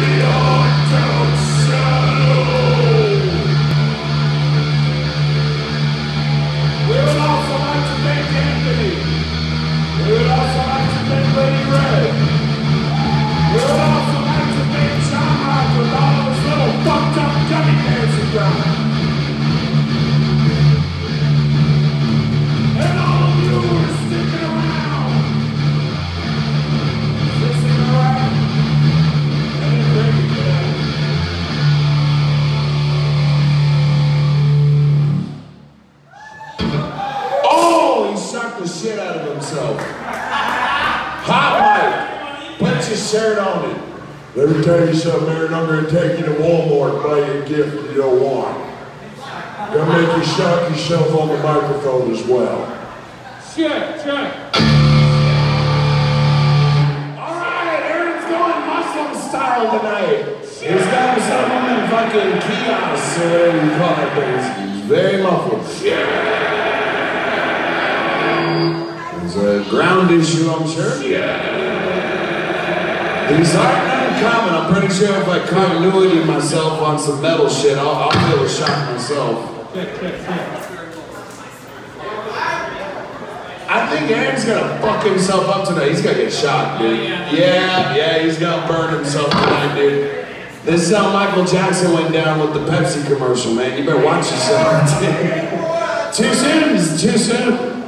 beyond to Michael Jackson went down with the Pepsi commercial, man. You better watch yourself. too soon, too soon.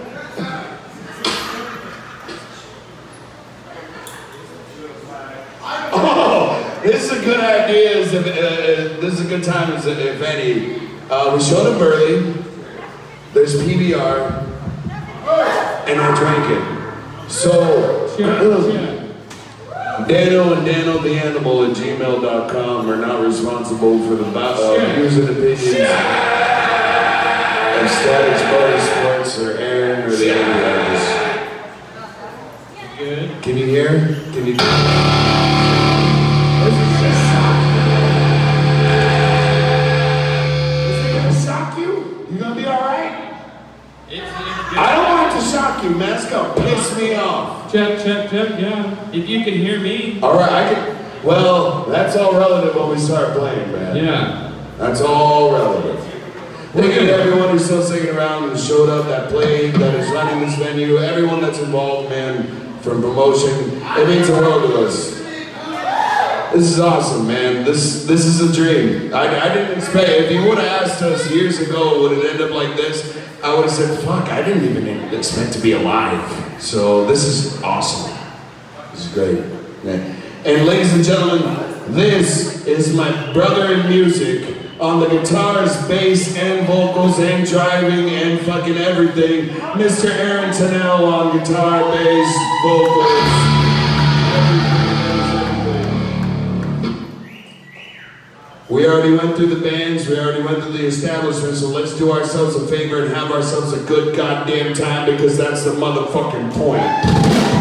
Oh, this is a good idea. If, uh, uh, this is a good time, as, if any. Uh, we showed up early. There's PBR, and I drank it. So. Yeah, Dano and Dano the Animal at gmail.com are not responsible for the uh, views and opinions of Status Sports, or Aaron or the other guys. Good. Can you hear? Can you? Hear? Is it gonna sock you? You gonna be alright? I don't want it to shock you, man. It's gonna piss me off. Check, check, check, yeah. If you can hear me. All right, I can. Well, that's all relative when we start playing, man. Yeah. That's all relative. Thank you to everyone who's still sticking around and showed up, that played, that is running this venue, everyone that's involved, man, from promotion. It means the world to us. This is awesome, man. This this is a dream. I, I didn't expect, if you would have asked us years ago, would it end up like this? I would have said, fuck, I didn't even expect to be alive. So this is awesome. This is great. Yeah. And ladies and gentlemen, this is my brother in music on the guitars, bass, and vocals, and driving, and fucking everything. Mr. Aaron Tennell on guitar, bass, vocals. We already went through the bands, we already went through the establishment, so let's do ourselves a favor and have ourselves a good goddamn time because that's the motherfucking point.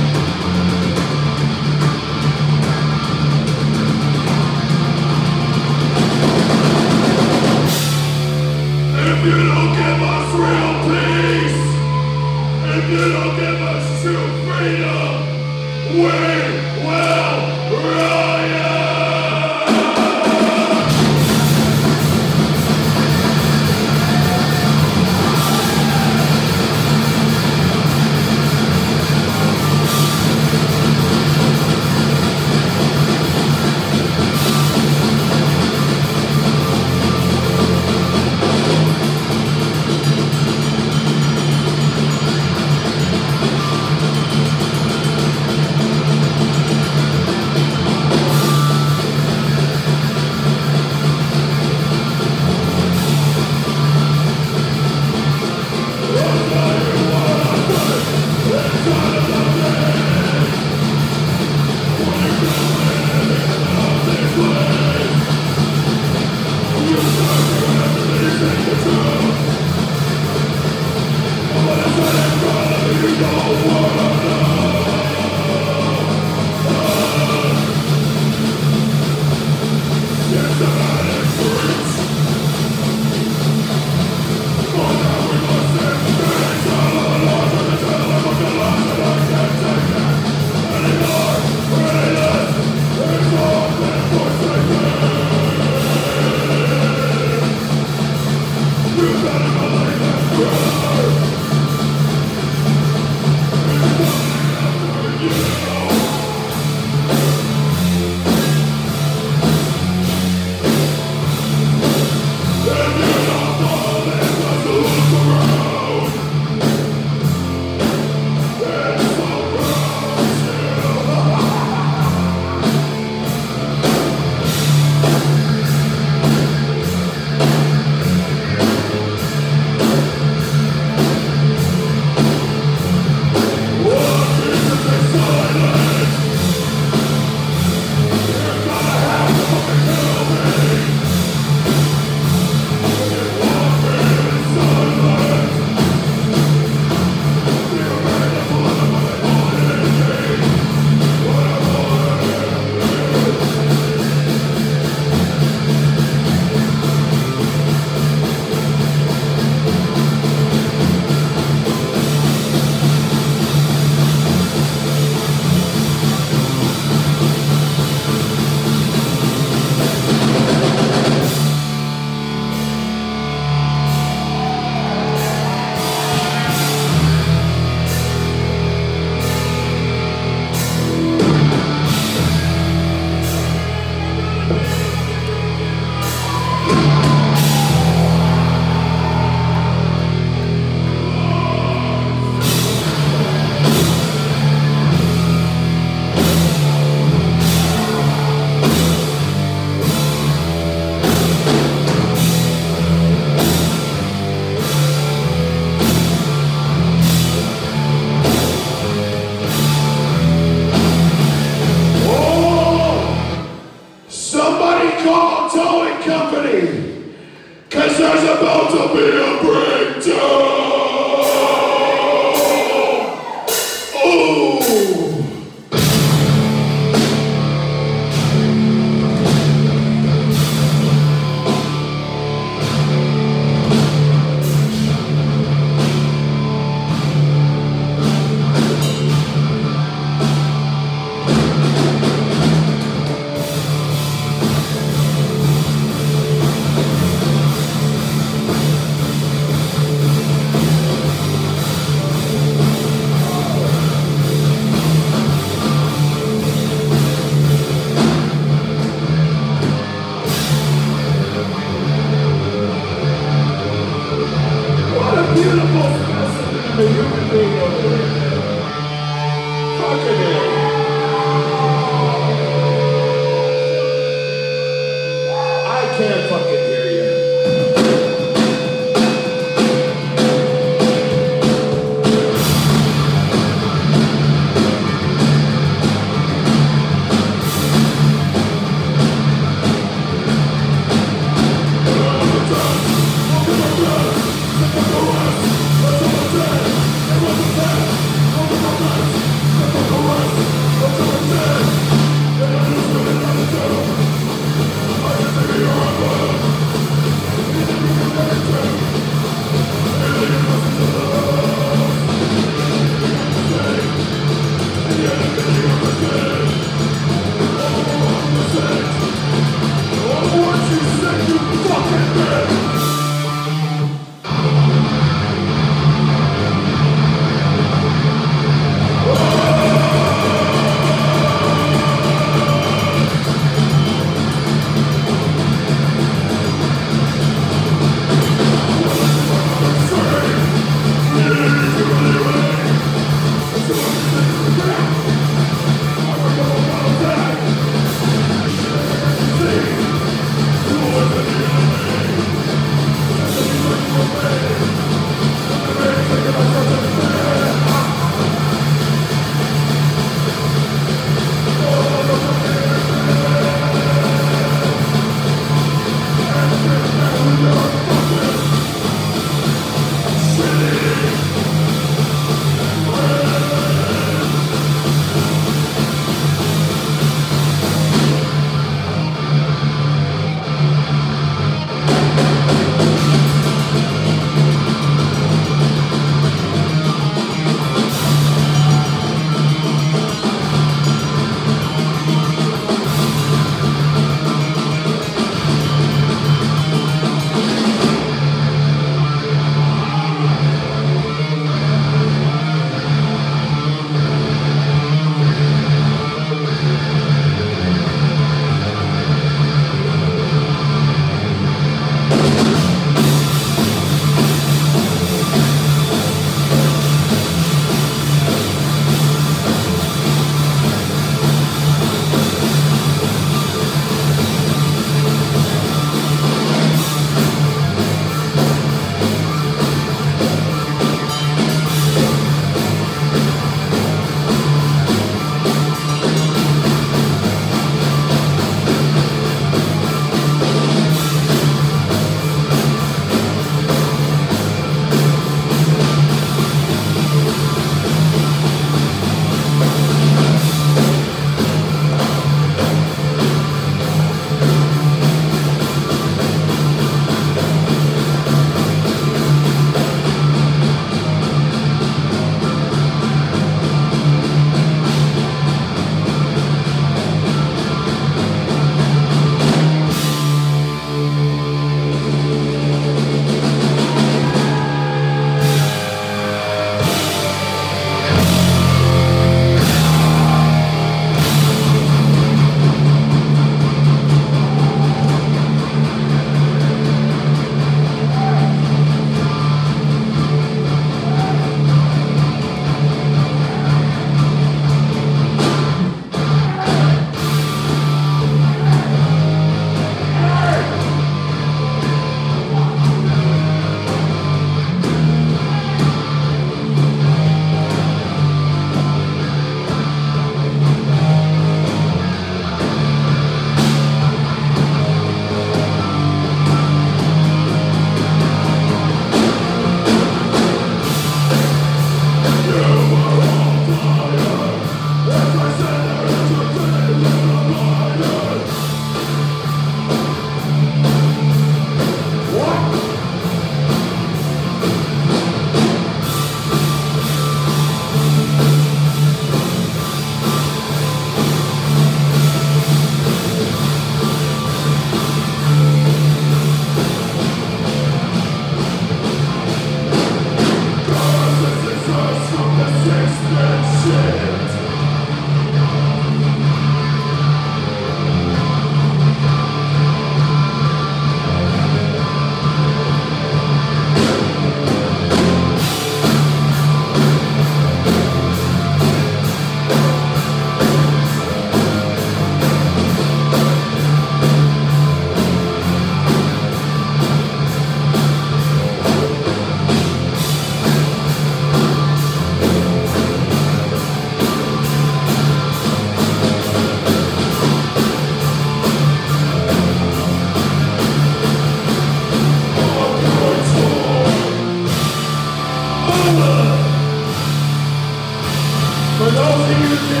Thank you.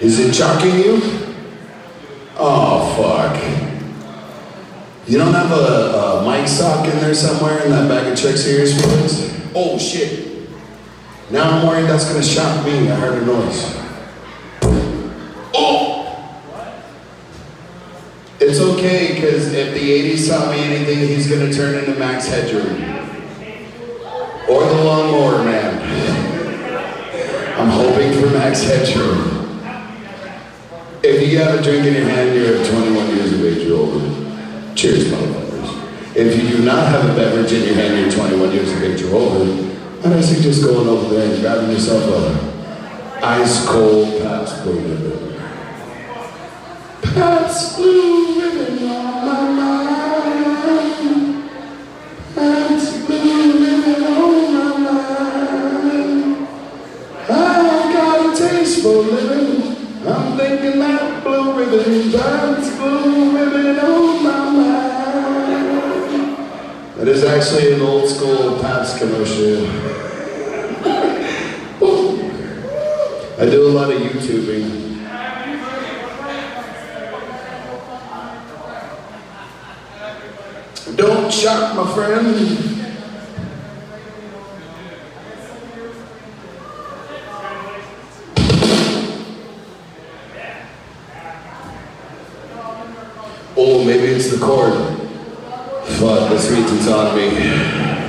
Is it shocking you? Oh, fuck. You don't have a, a mic sock in there somewhere in that bag of tricks here, yours for us? Oh, shit. Now I'm worried that's gonna shock me. I heard a noise. Oh. It's okay, because if the 80s taught me anything, he's going to turn into Max Headroom. Or the Lawnmower Man. I'm hoping for Max Headroom. If you have a drink in your hand, you're 21 years of age or older. Cheers, motherfuckers. If you do not have a beverage in your hand, you're 21 years of age or older, and I suggest going over there and grabbing yourself a ice cold Pabst Blue Ribbon. Pabst Blue Ribbon on my mind. school women on my mind. That is actually an old school Pabst commercial. I do a lot of YouTubing. Don't shock my friend. hits the chord. But the sweet tooth's on me.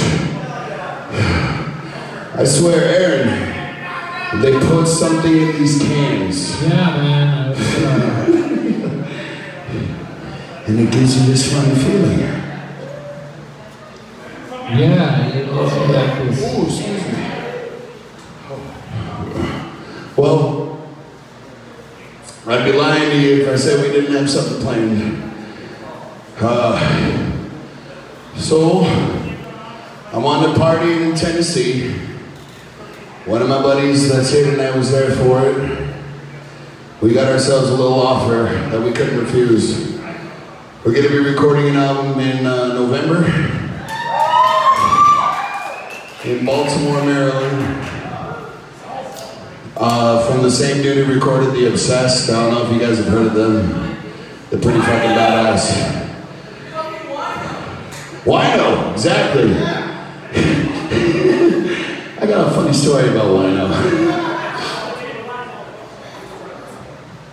I swear, Aaron, they put something in these cans Yeah, man. Uh, and it gives you this funny feeling. yeah, it is like this. Oh, excuse me. Well, I'd be lying to you if I said we didn't have something planned. Uh, so, I wanted to party in Tennessee. One of my buddies that's here tonight was there for it. We got ourselves a little offer that we couldn't refuse. We're going to be recording an album in uh, November in Baltimore, Maryland. Uh, from the same dude who recorded The Obsessed. I don't know if you guys have heard of them. They're pretty fucking badass. Wino, exactly. I got a funny story about Wino.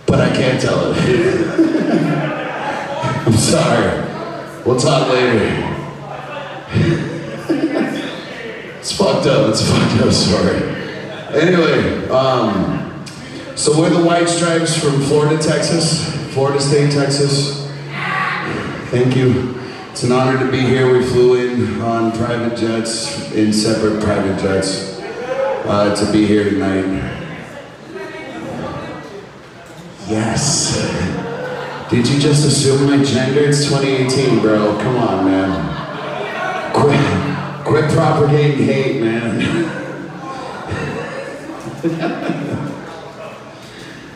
but I can't tell it. I'm sorry. We'll talk later. It's fucked up. It's a fucked up story. Anyway, um, so we're the White Stripes from Florida, Texas, Florida State, Texas. Thank you. It's an honor to be here. We flew in on private jets, in separate private jets, uh, to be here tonight. Yes. Did you just assume my gender? It's 2018, bro. Come on, man. Quit, quit propagating hate, man.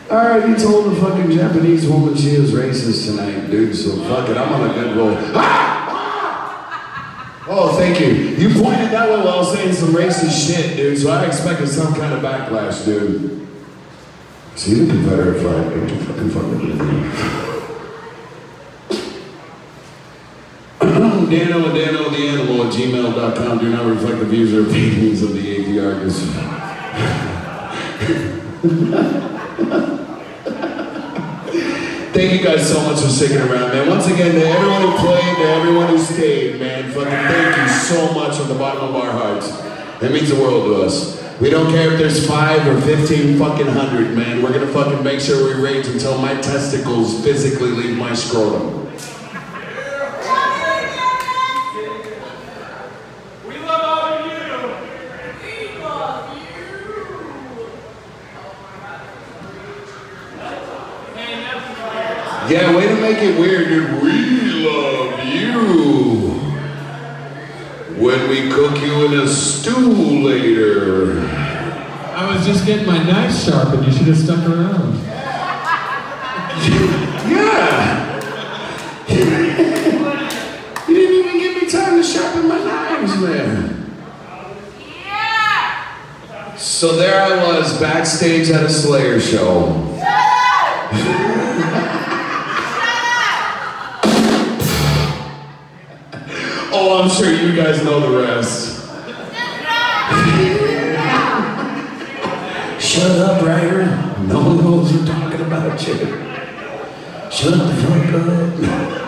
Alright, you told the fucking Japanese woman she is racist tonight, dude, so fuck it, I'm on a good roll. Ah! Ah! Oh, thank you. You pointed that way while saying some racist shit, dude, so I expected some kind of backlash, dude. See the Confederate flag, you fucking fuck with me. Dano and Dano the Animal at gmail.com do not reflect the views or opinions of the Athiarchists. Thank you guys so much for sticking around, man. Once again, to everyone who played, to everyone who stayed, man, fucking thank you so much from the bottom of our hearts. It means the world to us. We don't care if there's five or fifteen fucking hundred, man. We're gonna fucking make sure we rage until my testicles physically leave my scrotum. We love all of you. Hey, that's Yeah, way to make it weird, dude. We love you. When we cook you in a stew later. I was just getting my knife sharpened. You should have stuck around. Yeah. you didn't even give me time to sharpen my knives, man. Yeah! So there I was backstage at a Slayer show. I'm sure you guys know the rest. Shut up, Ryder. No one knows you're talking about you. Shut the fuck up.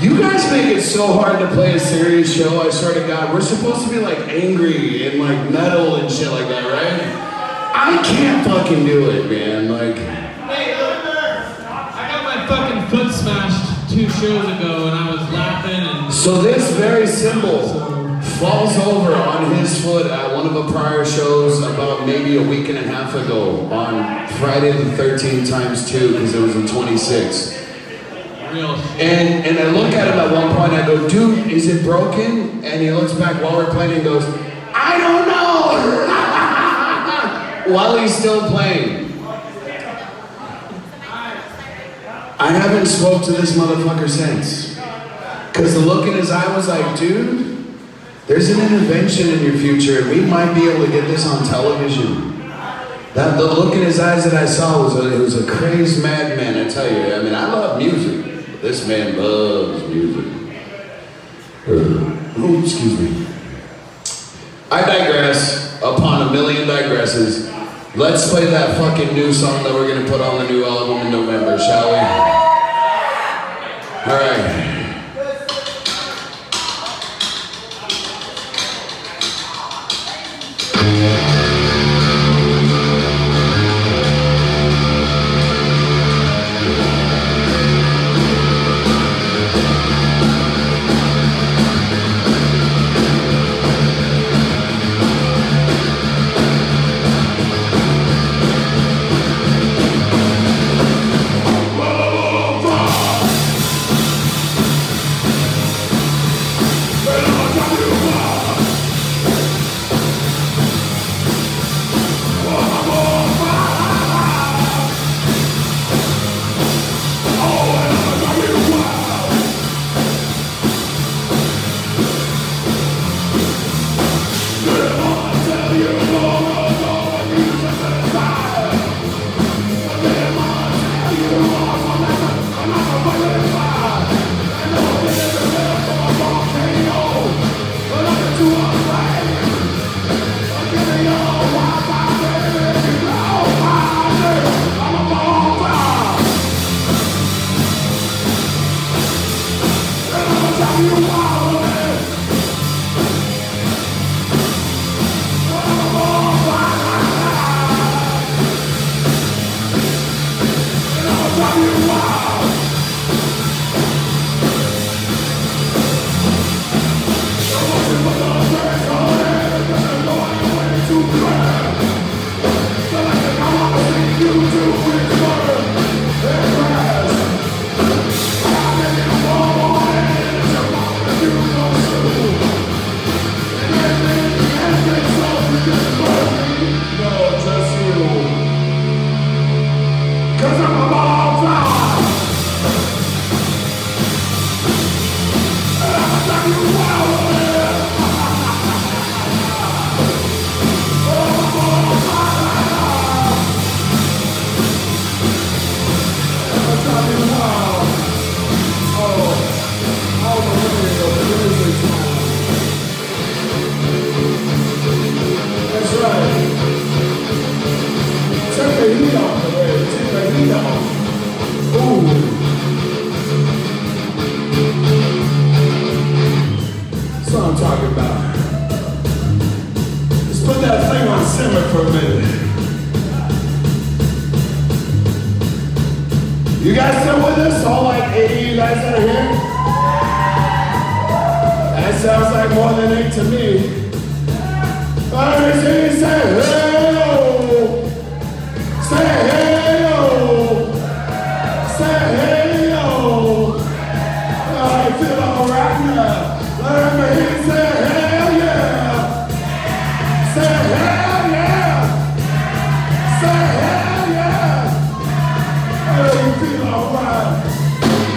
You guys make it so hard to play a serious show, I swear to God. We're supposed to be like angry and like metal and shit like that, right? I can't fucking do it, man. Like, Hey, I got my fucking foot smashed two shows ago, and I was laughing and. so this very cymbal falls over on his foot at one of the prior shows about maybe a week and a half ago on Friday the 13th times two because it was in 26. And and I look at him at one point, I go, dude, is it broken? And he looks back while we're playing and goes, I don't know. while he's still playing. I haven't spoke to this motherfucker since. Cause the look in his eye was like, dude, there's an intervention in your future and we might be able to get this on television. That the look in his eyes that I saw was a, it was a crazed madman, I tell you. I mean, I love music. but This man loves music. Uh, oh, excuse me. I digress upon a million digresses. Let's play that fucking new song that we're gonna put on the new album in November, shall we? Alright.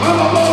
I'm a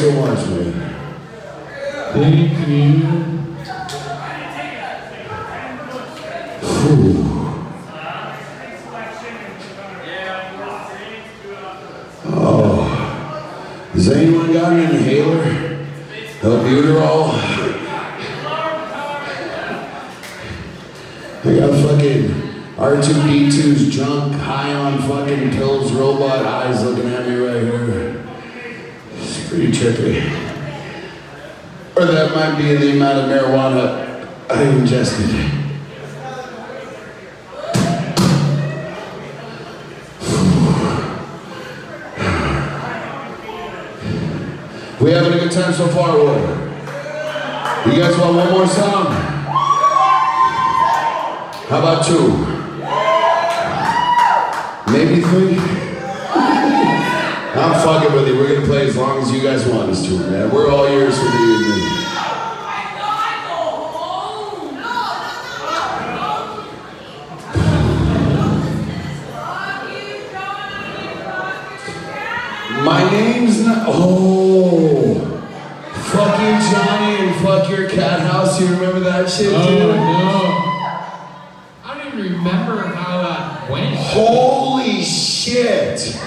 so much, man. Thank you. Oh, has anyone got an inhaler? Albuterol? I got fucking R2D2's drunk, high on fucking pills, robot eyes looking at me right pretty trippy. Or that might be the amount of marijuana I ingested. We having a good time so far, or what? You guys want one more song? How about two? Maybe three? I'm fucking with you. We're gonna play as long as you guys want us to, man. We're all yours for the evening. My name's that? Oh. Fuck you, Johnny, and fuck your cat house. You remember that shit, oh, dude? Oh no. I don't even remember how that went. Holy shit.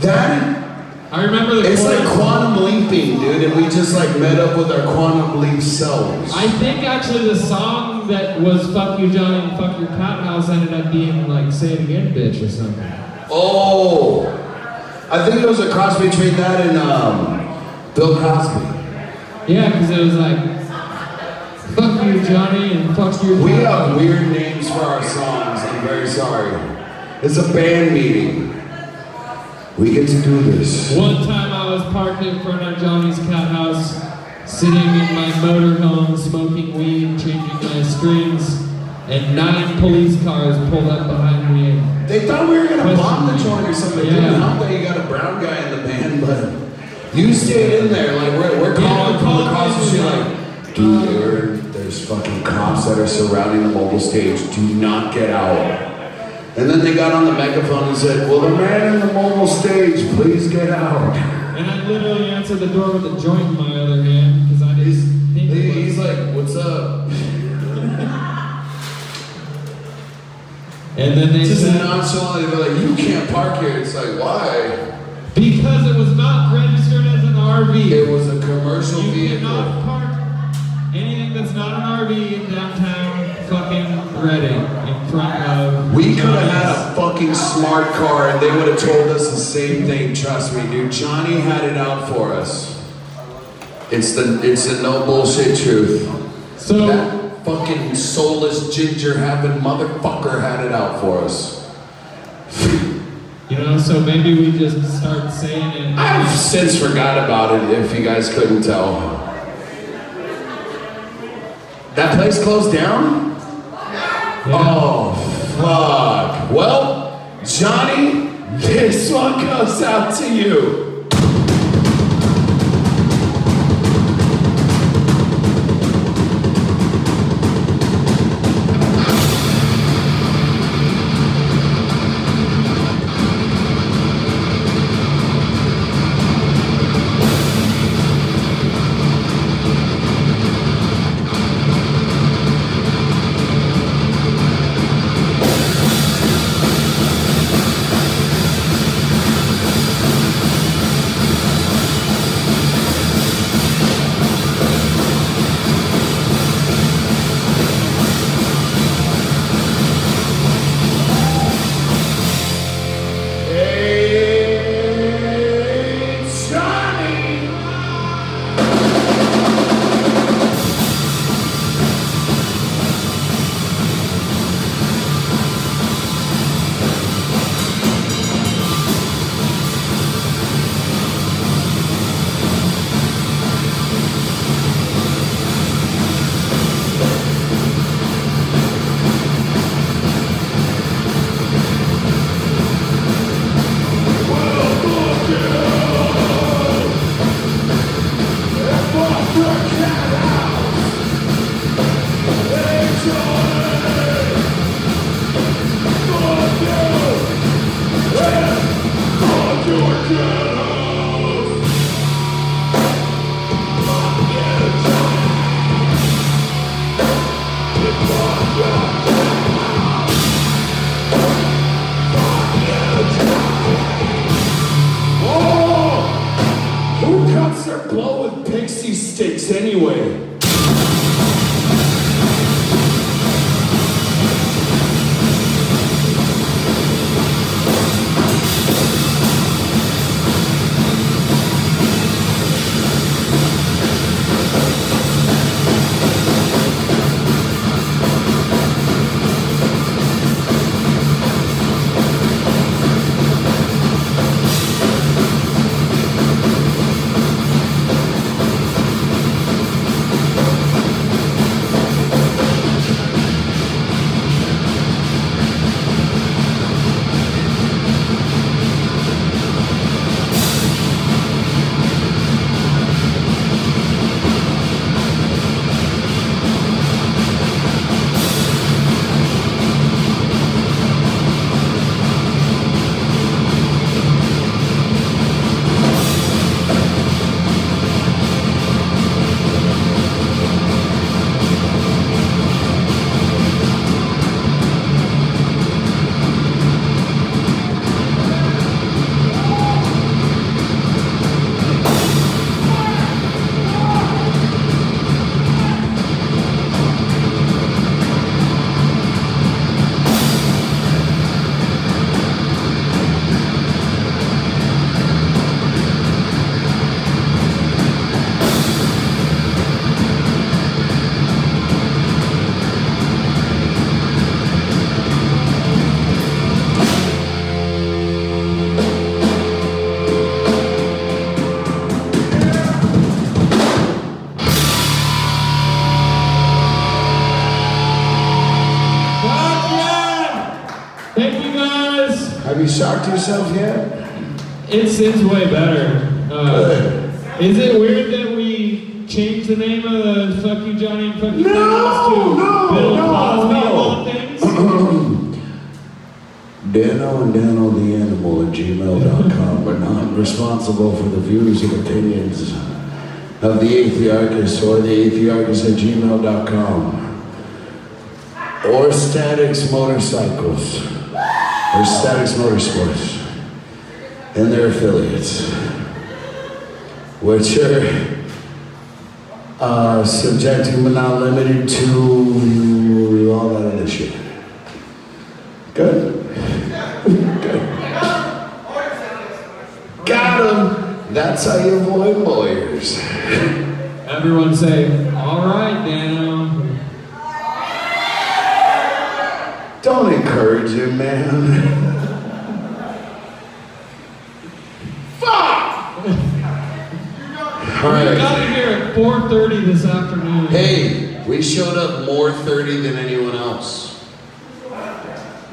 That I remember the it's like chorus. quantum leaping, dude, and we just like met up with our quantum leap selves. I think actually the song that was "Fuck You, Johnny" and "Fuck Your Cat House" ended up being like "Say It Again, Bitch" or something. Oh, I think it was a cross between that and um, Bill Cosby. Yeah, because it was like "Fuck You, Johnny" and "Fuck Your." We have weird names for our songs. I'm very sorry. It's a band meeting. We get to do this. One time I was parked in front of Johnny's cat house, sitting in my motorhome, smoking weed, changing my strings, and nine police cars pulled up behind me. They thought we were gonna bomb the joint or something. They Yeah. didn't know that you got a brown guy in the band, but you stayed in there. Like we're, we're Yeah, calling we're calling across the street, people. like, dude, there, there's fucking cops that are surrounding the mobile stage. Do not get out. And then they got on the megaphone and said, "Will the man in the mobile stage please get out?" And I literally answered the door with a joint in my other hand because I didn't He's, think he- was- he's like, "What's up?" And then they Just said, nonchalantly, they're like, "You can't park here." It's like, why? because it was not registered as an RV. It was a commercial you vehicle. cannot park anything that's not an RV in downtown fucking Reading in front of. We could have had a fucking smart car and they would have told us the same thing. Trust me, dude. Johnny had it out for us. It's the it's the no bullshit truth. So That fucking soulless ginger having motherfucker had it out for us. you know, so maybe we just start saying it. I've since forgot about it. If you guys couldn't tell, that place closed down. Oh, fuck. Well, Johnny, this one goes out to you. Yourself yet? It seems way better. Uh, is it weird that we changed the name of the Fuck You Johnny and Fuck You No, to no, Bill no, Cosby no. of all things? Dano and Dano the Animal at gmail.com are not responsible for the views and opinions of the Athiarchists or the Athiarchists at gmail.com or Statics Motorcycles or Statics Motorsports and their affiliates, which are uh, subjecting but not limited to all that other shit. Good. Good. Got him. That's how you avoid lawyers. Everyone say, all right, Dano. Don't encourage him, man. Fuck! All We right. got here at 4.30 this afternoon. Hey, we showed up more 30 than anyone else.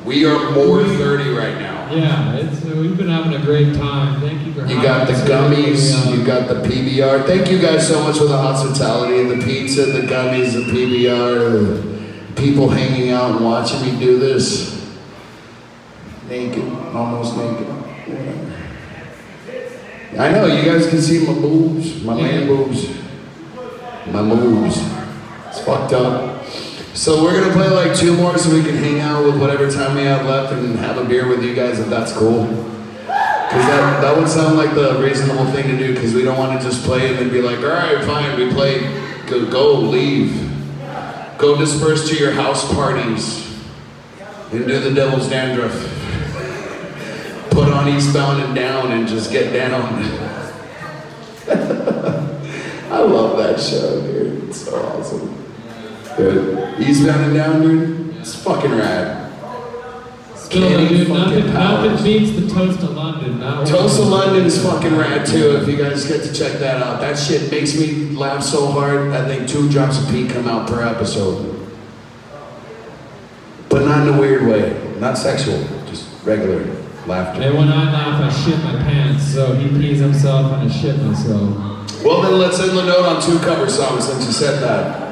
We are more 30 right now. Yeah, it's, uh, we've been having a great time. Thank you for You got the gummies, uh, you got the PBR. Thank you guys so much for the hospitality, the pizza, the gummies, the PBR, the people hanging out and watching me do this. Naked, almost naked. I know, you guys can see my boobs, my man boobs, my moves. It's fucked up. So we're gonna play like two more so we can hang out with whatever time we have left and have a beer with you guys if that's cool. Because that, that would sound like the reasonable thing to do because we don't want to just play and then be like, all right, fine, we played. Go, go, leave. Go disperse to your house parties and do the devil's dandruff. Put on Eastbound and Down and just get down. I love that show, dude. It's so awesome. Good. Eastbound and Down, dude. It's fucking rad. Still, dude, nothing, nothing beats the Toast of London. Toast of London is fucking rad too. If you guys get to check that out, that shit makes me laugh so hard. I think two drops of pee come out per episode, but not in a weird way, not sexual, just regular laughter. And when I laugh, I shit my pants. So he pees himself and I shit myself. Well, then let's end the note on two cover songs since you said that.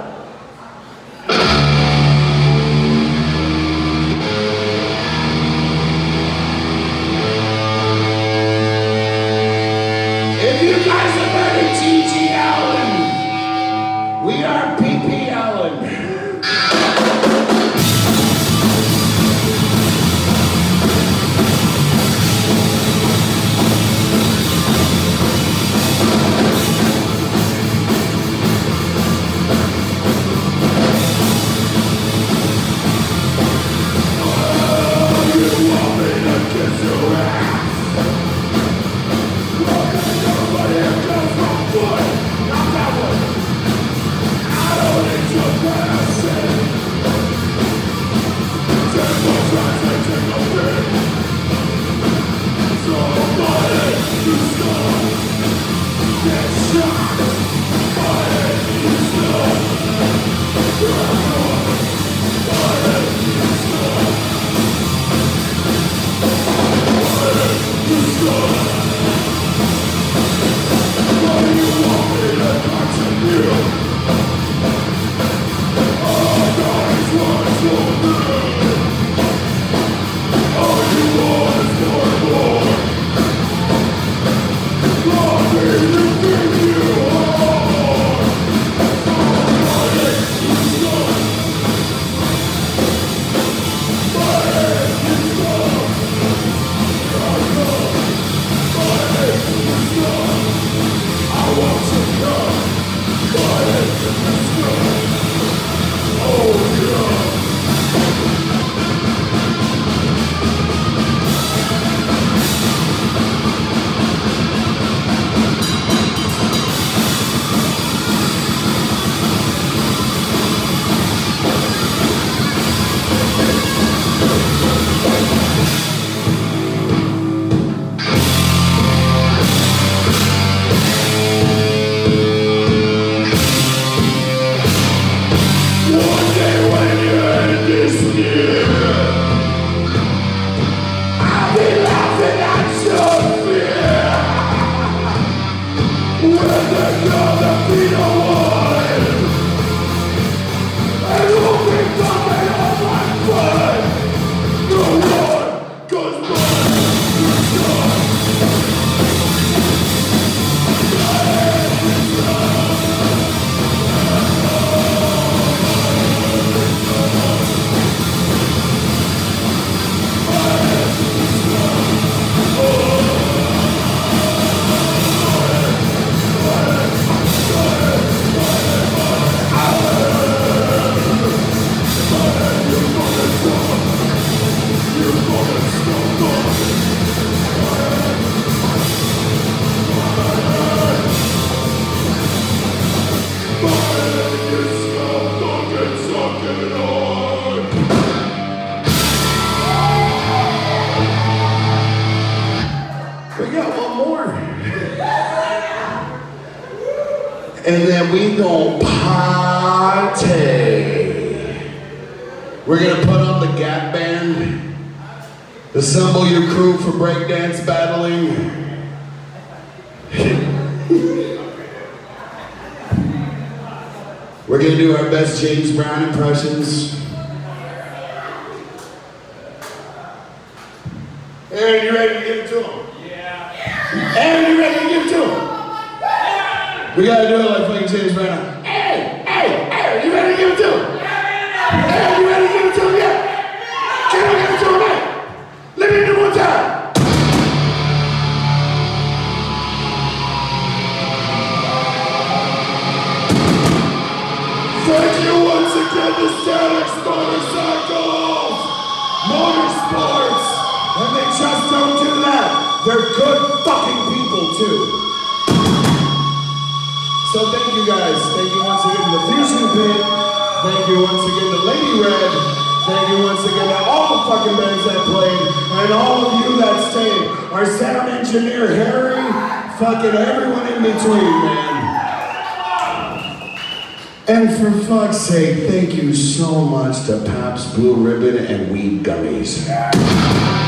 James Brown impressions. and all of you that stayed. Our sound engineer, Harry, fucking everyone in between, man. And for fuck's sake, thank you so much to Pabst Blue Ribbon and Weed Gummies.